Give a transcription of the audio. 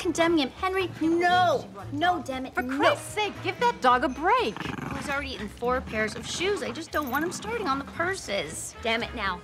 condemning him. Henry, no. No, damn it. For no. Christ's sake, give that dog a break. Oh, He's already eaten four pairs of shoes. I just don't want him starting on the purses. Damn it now.